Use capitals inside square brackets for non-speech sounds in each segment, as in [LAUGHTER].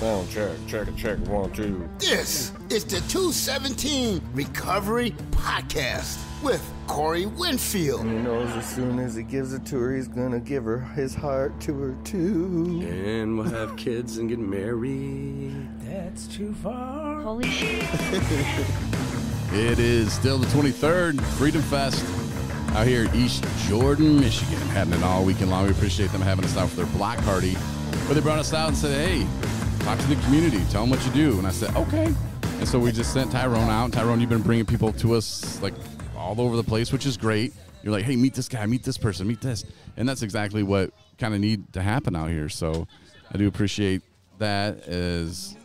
Sound check, check it, check one, two. This is the 217 Recovery Podcast with Corey Winfield. And he knows as soon as he gives it to her, he's gonna give her his heart to her too. And we'll have kids and get married. That's too far. Holy shit. It is still the 23rd, Freedom Fest out here in East Jordan, Michigan, Having it all weekend long. We appreciate them having us out for their block party. But they brought us out and said, hey, talk to the community, tell them what you do. And I said, okay. And so we just sent Tyrone out. Tyrone, you've been bringing people to us like all over the place, which is great. You're like, hey, meet this guy, meet this person, meet this. And that's exactly what kind of need to happen out here. So I do appreciate that as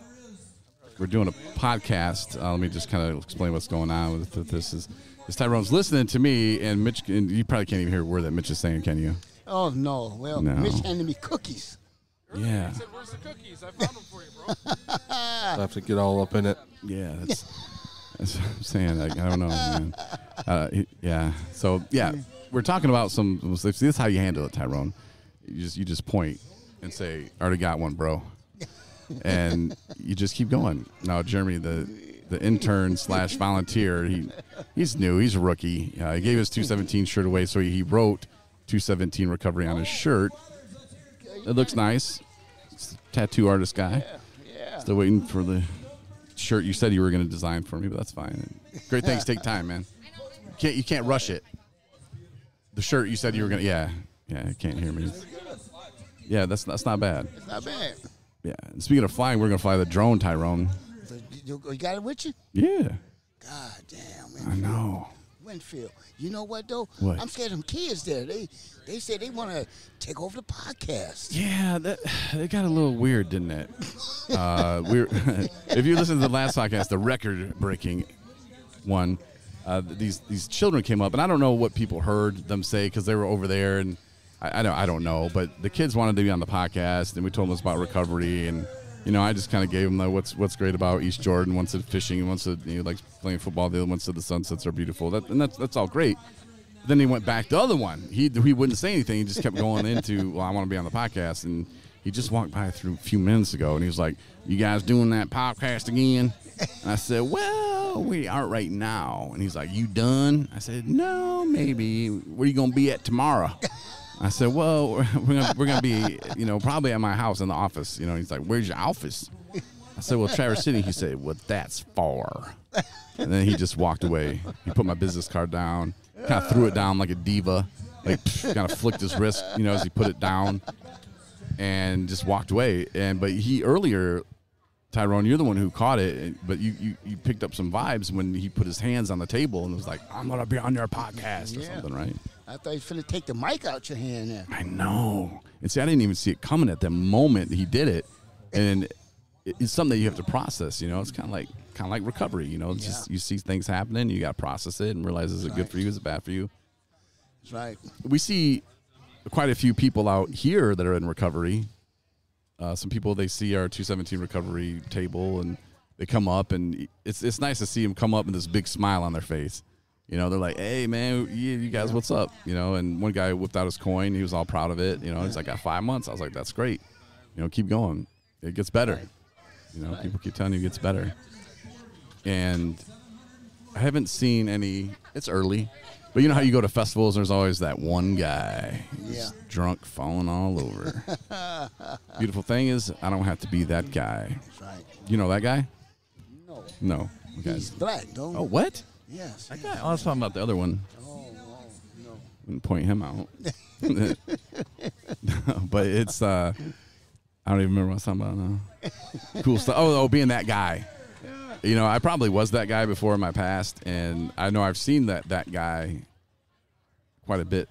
we're doing a podcast. Uh, let me just kind of explain what's going on with, with this. Is, is Tyrone's listening to me, and Mitch, and you probably can't even hear a word that Mitch is saying, can you? Oh, no. Well, No. Mitch handed me cookies. Yeah, Where's the cookies? I found them for you, bro. [LAUGHS] I have to get all up in it. yeah. That's, that's what I'm saying. Like, I don't know, man. [LAUGHS] Uh, yeah. So yeah, we're talking about some. This is how you handle it, Tyrone. You just you just point and say, "Already got one, bro," [LAUGHS] and you just keep going. Now, Jeremy, the the intern slash volunteer, he he's new. He's a rookie. Uh, he gave his 217 shirt away, so he, he wrote 217 recovery on his shirt. It looks nice. Tattoo artist guy. yeah Still waiting for the shirt you said you were going to design for me, but that's fine. Great things take time, man. You can't you can't rush it. The shirt you said you were going to yeah. Yeah, you can't hear me. Yeah, that's that's not bad. It's not bad. Yeah. And speaking of flying, we're going to fly the drone, Tyrone. So, you, you got it with you? Yeah. God damn, Man. I know. Winfield. You know what, though? What? I'm scared of them kids there. They they said they want to take over the podcast. Yeah, that it got a little weird, didn't it? Uh, we're [LAUGHS] if you listen to the last podcast, the record-breaking one, uh, these these children came up, and I don't know what people heard them say because they were over there, and I, I don't I don't know, but the kids wanted to be on the podcast, and we told them about recovery, and you know I just kind of gave them the, what's what's great about East Jordan. One said fishing, and one said you know like playing football. The other one said the sunsets are beautiful. That and that's that's all great. Then he went back to the other one. He he wouldn't say anything. He just kept going [LAUGHS] into, well, I want to be on the podcast. And he just walked by through a few minutes ago, and he was like, "You guys doing that podcast again?" And I said, "Well, we aren't right now." And he's like, "You done?" I said, "No, maybe. Where you gonna be at tomorrow?" I said, "Well, we're [LAUGHS] we're gonna, we're gonna be, you know, probably at my house in the office." You know, he's like, "Where's your office?" I said, "Well, Traverse City." He said, "Well, that's far." And then he just walked away. He put my business card down, kind of threw it down like a diva, like kind of flicked his wrist, you know, as he put it down, and just walked away. And but he earlier, Tyrone, you're the one who caught it, but you you, you picked up some vibes when he put his hands on the table and was like, "I'm gonna be on your podcast" or Yeah. something, right? I thought he was finna take the mic out your hand there. I know. And see, I didn't even see it coming at the moment he did it, and it's something that you have to process. You know, it's kind of like kind of like recovery. You know, it's just you see things happening, you got to process it and realize is it good for you, is it bad for you. That's right. We see quite a few people out here that are in recovery. Uh, some people they see our 217 recovery table and they come up and it's it's nice to see them come up with this big smile on their face. You know, they're like, "Hey, man, you, you guys, what's up?" You know, and one guy whipped out his coin. He was all proud of it. You know, he's like, "Got five months." I was like, "That's great." You know, keep going. It gets better. You know, people keep telling you it gets better. And I haven't seen any. It's early, but you know how you go to festivals. and There's always that one guy, Yeah. drunk, falling all over. [LAUGHS] Beautiful thing is, I don't have to be that guy. Right. You know that guy? No. No. Okay. He's black, don't Oh, what? Yes. Oh, I was talking about the other one. Oh, oh, no. and point him out. [LAUGHS] [LAUGHS] but it's uh I don't even remember what I was talking about now. Cool stuff. Oh, oh, being that guy. You know, I probably was that guy before in my past, and I know I've seen that that guy quite a bit.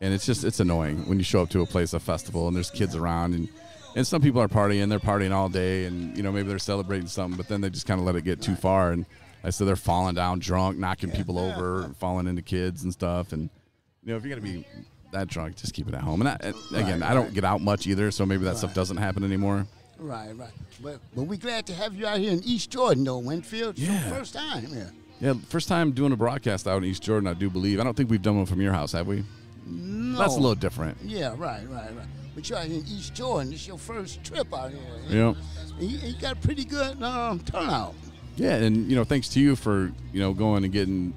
And it's just it's annoying when you show up to a place, a festival, and there's kids around, and and some people are partying, they're partying all day, and you know maybe they're celebrating something, but then they just kind of let it get too far, and I said they're falling down drunk, knocking people over, falling into kids and stuff, and you know if you're gonna be that drunk, just keep it at home. And, I, and again, I don't get out much either, so maybe that stuff doesn't happen anymore. Right, right. But but we glad to have you out here in East Jordan, though, Winfield. It's Yeah. First time, yeah. Yeah, first time doing a broadcast out in East Jordan, I do believe. I don't think we've done one from your house, have we? No. That's a little different. Yeah, right, right, right. But you're out here in East Jordan. This your first trip out here. Yep. And you, you got a pretty good um, turnout. Yeah, and you know, thanks to you for you know going and getting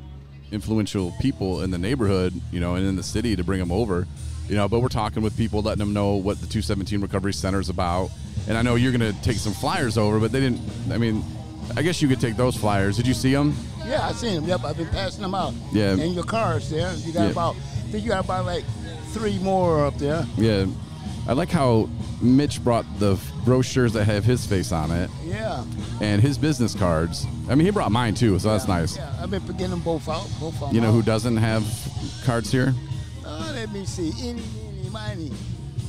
influential people in the neighborhood, you know, and in the city to bring them over, you know. But we're talking with people, letting them know what the 217 Recovery Center is about. And I know you're going to take some flyers over, but they didn't. I mean, I guess you could take those flyers. Did you see them? Yeah, I seen them. Yep, I've been passing them out. Yeah. In your cars there. You got Yeah. about, I think you got about like three more up there. Yeah. I like how Mitch brought the brochures that have his face on it Yeah. and his business cards. I mean, he brought mine too, so that's nice. Yeah, I've been getting them both out. Both them You know who doesn't have cards here? Oh, let me see. Any, any, miny.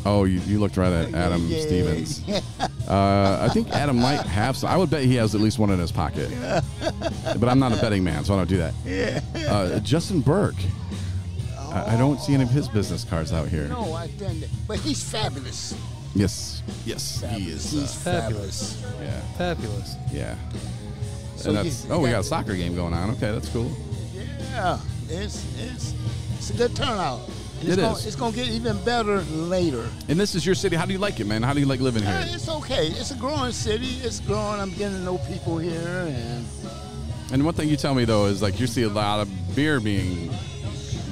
Oh, you, you looked right at Adam Yeah. Stevens. [LAUGHS] Uh, I think Adam might have some. I would bet he has at least one in his pocket. [LAUGHS] But I'm not a betting man, so I don't do that. Uh, Justin Burke. I, I don't see any of his business cards out here. No, I didn't. But he's fabulous. Yes, yes, he is. He's Uh, fabulous. yeah, Fabulous. yeah. So And that's, oh, you we got- got a soccer game going on. Okay, that's cool. Yeah, it's it's it's a good turnout. And it's It gonna, is. It's gonna get even better later. And this is your city. How do you like it, man? How do you like living Uh, here? it's okay. It's a growing city. It's growing. I'm getting to know people here, and And one thing you tell me though is like you see a lot of beer being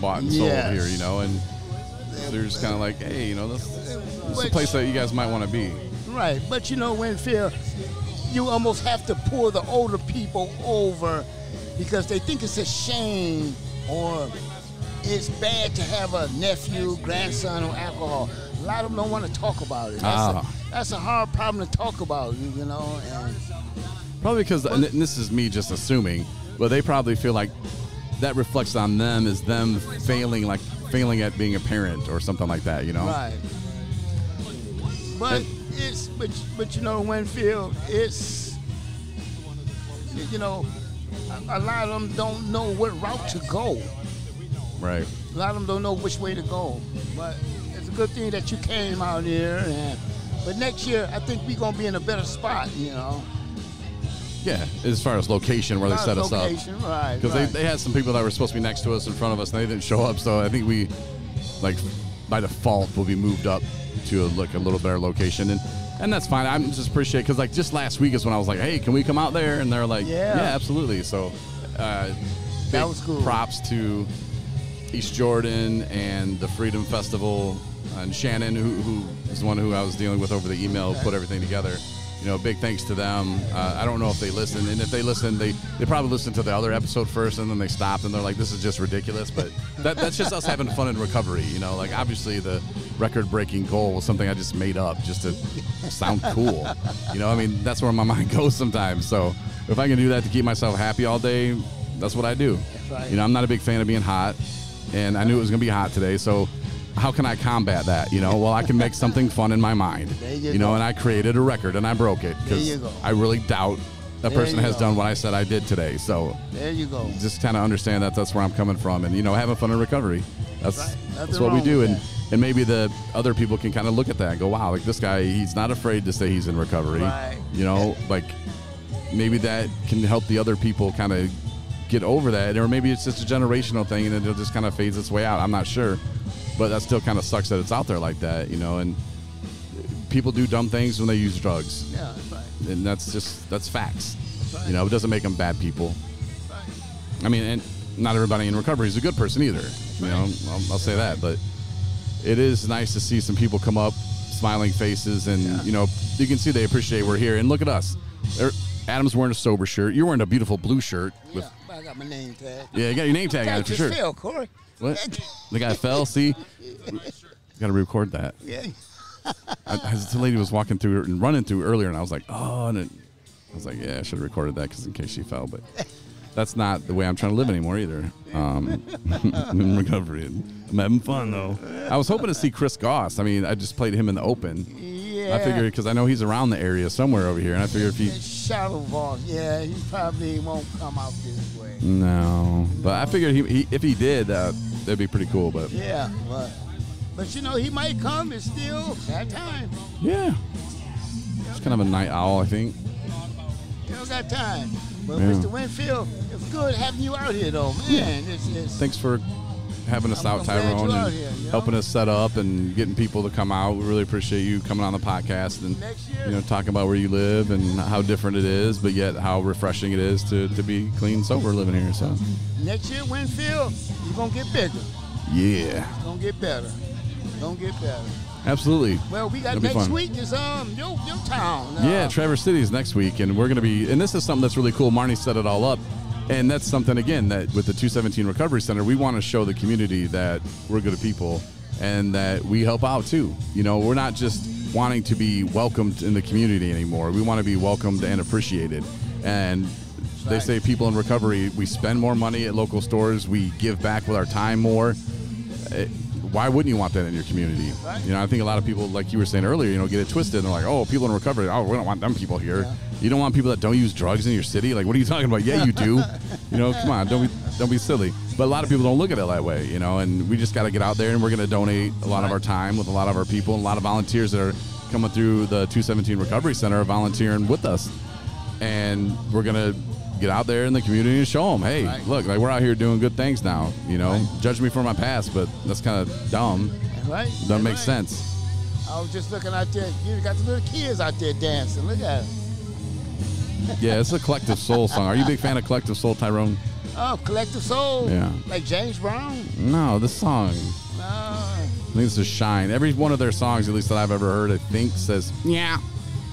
bought and sold Yes. here, you know, and they're just kind of like, hey, you know, this, this is a place that you guys might want to be. right. But you know, Winfield, you almost have to pull the older people over because they think it's a shame or it's bad to have a nephew, grandson on alcohol. A lot of them don't want to talk about it. That's, Ah. a, that's a hard problem to talk about, you know. And Probably because, and this is me just assuming, but they probably feel like that reflects on them is them failing, like failing at being a parent or something like that, you know? Right. But it's but but you know Winfield, it's you know a, a lot of them don't know what route to go. Right. A lot of them don't know which way to go. But it's a good thing that you came out here and but next year I think we're gonna be in a better spot, you know. Yeah, as far as location where they set us up. Right. Because right. they, they had some people that were supposed to be next to us in front of us and they didn't show up, so I think we, like, by default, will be moved up to a, like a little better location. And and that's fine. I'm just appreciate because like just last week is when I was like, hey, can we come out there? And they're like, Yeah. yeah, absolutely. So, uh, That was cool. Props to East Jordan and the Freedom Festival and Shannon, who, who is the one who I was dealing with over the email, put everything together. You know, big thanks to them. Uh, I don't know if they listen, and if they listen, they, they probably listened to the other episode first, and then they stopped, and they're like, "This is just ridiculous." But that, that's just us having fun in recovery. You know, like obviously the record-breaking goal was something I just made up just to sound cool. You know, I mean, that's where my mind [LAUGHS] goes sometimes. So if I can do that to keep myself happy all day, that's what I do. right. You know, I'm not a big fan of being hot, and I knew it was going to be hot today. So, how can I combat that? You know, well, I can make something fun in my mind. There you know, and I created a record and I broke it because. I really doubt a There person has go. done what I said I did today. So, there you go. just kind of understand that that's where I'm coming from, and you know, having fun in recovery. That's Right. that's what we do, and that. and maybe the other people can kind of look at that and go, wow, like this guy, he's not afraid to say he's in recovery. Right. You know, like maybe that can help the other people kind of get over that, or maybe it's just a generational thing and it'll just kind of fades its way out. I'm not sure, but that still kind of sucks that it's out there like that, you know. And people do dumb things when they use drugs, Yeah, that's right. and that's just that's facts. right. You know, it doesn't make them bad people. Right. I mean, and not everybody in recovery is a good person either. You know, I'll, I'll say that, but it is nice to see some people come up, smiling faces, and you know, you can see they appreciate we're here. And look at us. They're, Adam's wearing a sober shirt. You're wearing a beautiful blue shirt with. Yeah, my name tag. Yeah, you got your name tag on it for sure. fell, Corey. What? The guy fell. See, [LAUGHS] got to record that. Yeah. I, I, the lady was walking through and running through earlier, and I was like, oh, and it, I was like, yeah, I should have recorded that because in case she fell, but that's not the way I'm trying to live anymore either. Um, [LAUGHS] I'm in recovery, I'm having fun though. I was hoping to see Chris Goss. I mean, I just played him in the open. Yeah. I figured because I know he's around the area somewhere over here, and I figured if he Shadow Vault. Yeah, he probably won't come out this way. no, but I figured he, he if he did, uh, that'd be pretty cool. But Yeah, but but you know he might come. It's still that time. yeah, it's kind of a night owl, I think. Don't got time. But Yeah. Mr. Winfield, it's good having you out here though, man. It's, it's Thanks for having us I'm- out, Tyrone, out and here, you know? helping us set up and getting people to come out. We really appreciate you coming on the podcast and you know talking about where you live and how different it is, but yet how refreshing it is to, to be clean sober living here. So Next year, Winfield, you're gonna get bigger. yeah, It's gonna get better. It's gonna get better. absolutely. Well, we got It'll next week is um your your town. Uh, Yeah, Traverse City is next week, and we're going to be. And this is something that's really cool. Marnie set it all up, and that's something again that with the 217 Recovery Center, we want to show the community that we're good people and that we help out too. You know, we're not just wanting to be welcomed in the community anymore. We want to be welcomed and appreciated. And they say people in recovery, we spend more money at local stores, we give back with our time more. Eh, why wouldn't you want that in your community? You know, I think a lot of people, like you were saying earlier, you know, get it twisted. And they're like, oh, people in recovery, oh, we don't want them people here. You don't want people that don't use drugs in your city. Like, what are you talking about? Yeah, you do. you know, come on, don't be don't be silly. But a lot of people don't look at it that way. You know, and we just got to get out there and we're going to donate a lot of our time with a lot of our people, and a lot of volunteers that are coming through the 217 Recovery Center volunteering with us, and we're gonna get out there in the community and show them, hey, Right. look, like we're out here doing good things now. You know, judge me for my past, but that's kind of dumb. right. Doesn't make Right. sense. I was just looking out there. You got the little kids out there dancing. Look at them. Yeah, it's a collective soul song. Are you a big fan of collective soul, Tyrone? Oh, collective soul. Yeah. Like James Brown. No, this song. Oh. No. I think this is Shine. Every one of their songs, at least that I've ever heard, I think says yeah,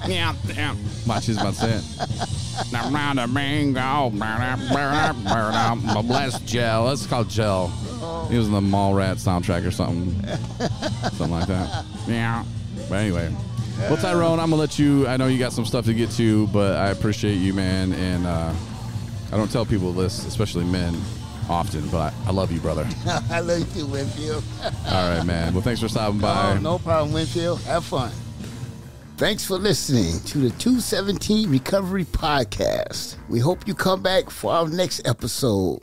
yeah, yeah. Watch, he's about to say it. [LAUGHS] Now round a bingo, [LAUGHS] bless Gel. That's called Gel. Oh. He was in the Mallrat soundtrack or something, something like that. Yeah. But anyway, well, Tyrone, I'm gonna let you. I know you got some stuff to get to, but I appreciate you, man. And uh, I don't tell people this, especially men, often, but I, I love you, brother. [LAUGHS] I love you too, Winfield. [LAUGHS] All right, man. Well, thanks for stopping by. Oh, no problem, Winfield. Have fun. Thanks for listening to the 217 Recovery Podcast. We hope you come back for our next episode.